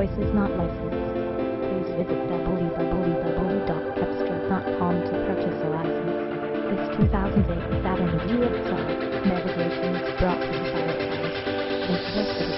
voice is not licensed. Please visit www.cepstral.com to purchase a license. This 2008 Saturn VUE XR navigation is brought to you by Atlas. Visit at